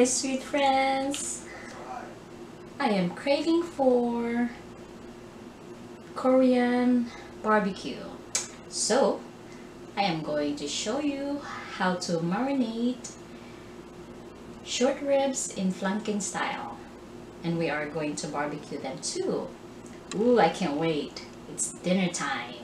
my sweet friends. I am craving for Korean barbecue. So, I am going to show you how to marinate short ribs in flanken style. And we are going to barbecue them too. Ooh, I can't wait. It's dinner time.